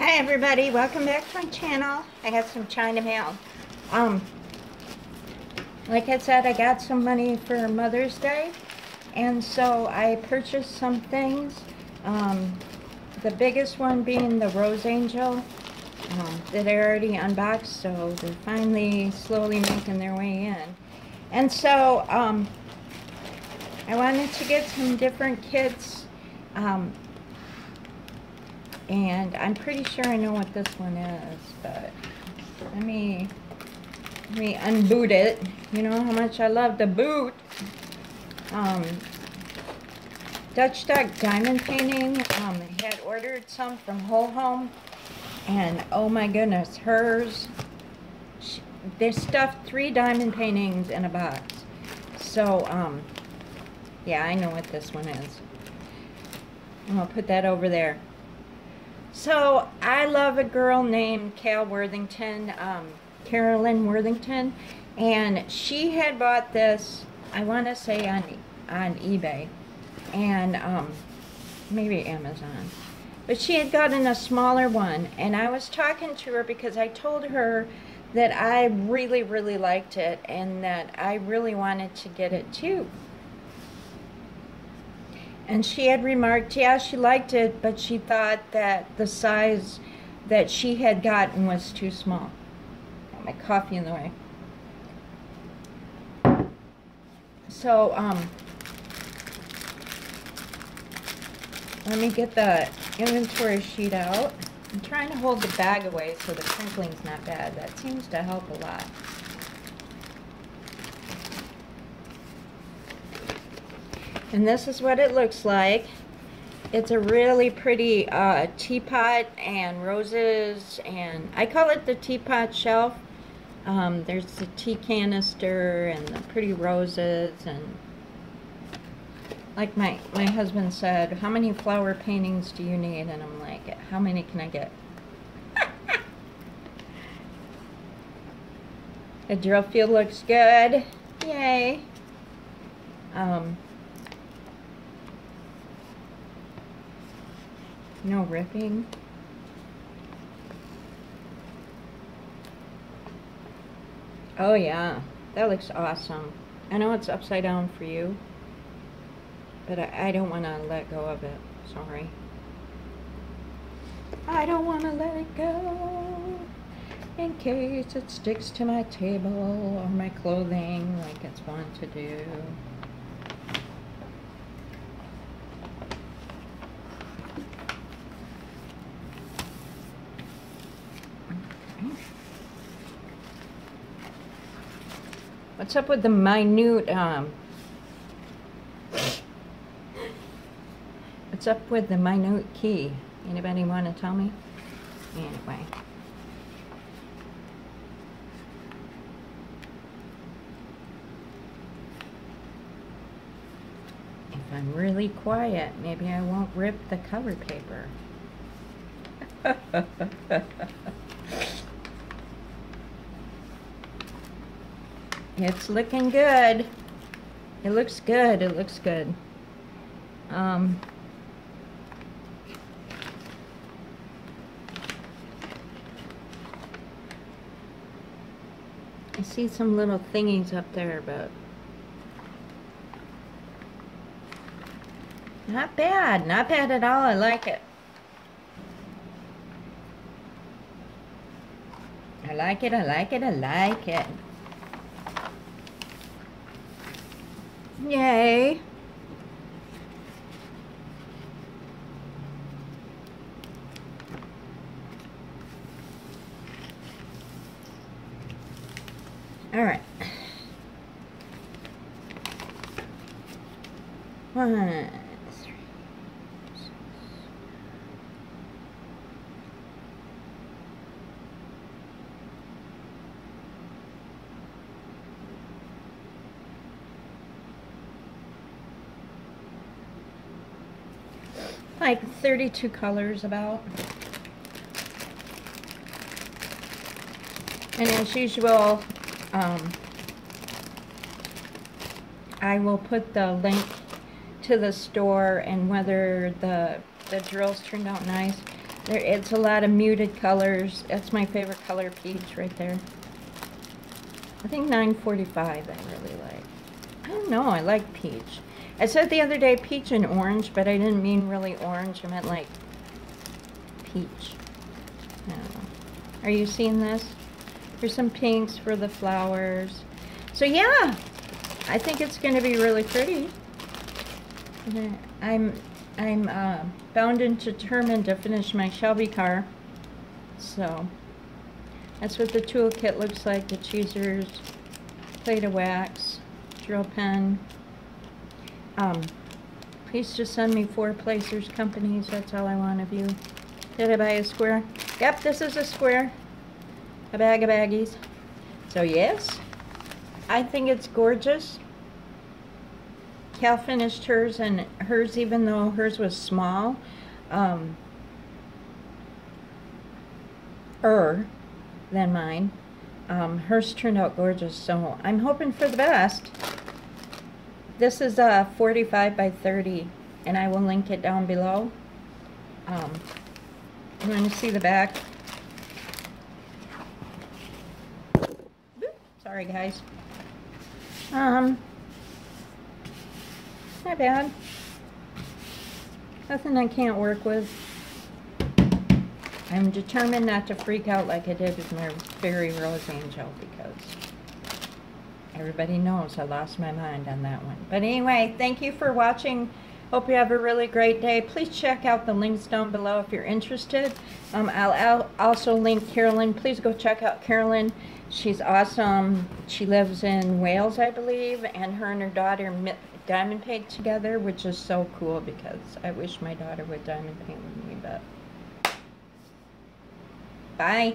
Hi everybody, welcome back to my channel. I got some China mail. Um, like I said, I got some money for Mother's Day, and so I purchased some things. Um, the biggest one being the Rose Angel um, that I already unboxed, so they're finally slowly making their way in. And so um, I wanted to get some different kits. Um, and I'm pretty sure I know what this one is, but let me, let me unboot it. You know how much I love the boot. Um, Dutch Duck Diamond Painting. Um, had ordered some from Whole Home. And oh my goodness, hers, she, they stuffed three diamond paintings in a box. So, um, yeah, I know what this one is. I'm going to put that over there. So, I love a girl named Cal Withington, um, Carolyn Withington, and she had bought this, I want to say on, on eBay, and um, maybe Amazon. But she had gotten a smaller one, and I was talking to her because I told her that I really, really liked it and that I really wanted to get it too. And she had remarked, yeah, she liked it, but she thought that the size that she had gotten was too small. Got my coffee in the way. So, um, let me get the inventory sheet out. I'm trying to hold the bag away so the crinkling's not bad. That seems to help a lot. And this is what it looks like. It's a really pretty uh, teapot and roses and I call it the teapot shelf. Um, there's the tea canister and the pretty roses and like my, my husband said, how many flower paintings do you need? And I'm like, how many can I get? the drill field looks good. Yay. Um, No ripping. Oh yeah, that looks awesome. I know it's upside down for you, but I, I don't want to let go of it. Sorry. I don't want to let it go in case it sticks to my table or my clothing like it's wont to do. What's up with the minute, um, what's up with the minute key? Anybody want to tell me? Anyway. If I'm really quiet, maybe I won't rip the cover paper. It's looking good. It looks good. It looks good. Um, I see some little thingies up there, but not bad. Not bad at all. I like it. I like it. I like it. I like it. Yay. All right. One. Like 32 colors about. And as usual, um, I will put the link to the store and whether the, the drills turned out nice. There, it's a lot of muted colors. That's my favorite color, peach, right there. I think 945 I really like. I don't know, I like peach. I said the other day peach and orange, but I didn't mean really orange. I meant like peach. I. Are you seeing this? Here's some pinks for the flowers. So yeah, I think it's going to be really pretty. I'm I'm uh, bound and determined to finish my Shelby car. So that's what the toolkit looks like. The tweezers, plate of wax, drill pen. Um, please just send me four placers companies. That's all I want of you. Did I buy a square? Yep, this is a square. A bag of baggies. So yes, I think it's gorgeous. Cal finished hers and hers, even though hers was small, um, er than mine. Um, hers turned out gorgeous, so I'm hoping for the best. This is a 45 by 30, and I will link it down below. Um, you want to see the back? Sorry, guys. Um, not bad. Nothing I can't work with. I'm determined not to freak out like I did with my Fairy Rose Angel because everybody knows I lost my mind on that one. But anyway, thank you for watching. Hope you have a really great day. Please check out the links down below if you're interested. Um, I'll, I'll also link Carolyn. Please go check out Carolyn. She's awesome. She lives in Wales, I believe, and her and her daughter diamond paint together, which is so cool because I wish my daughter would diamond paint with me, but bye.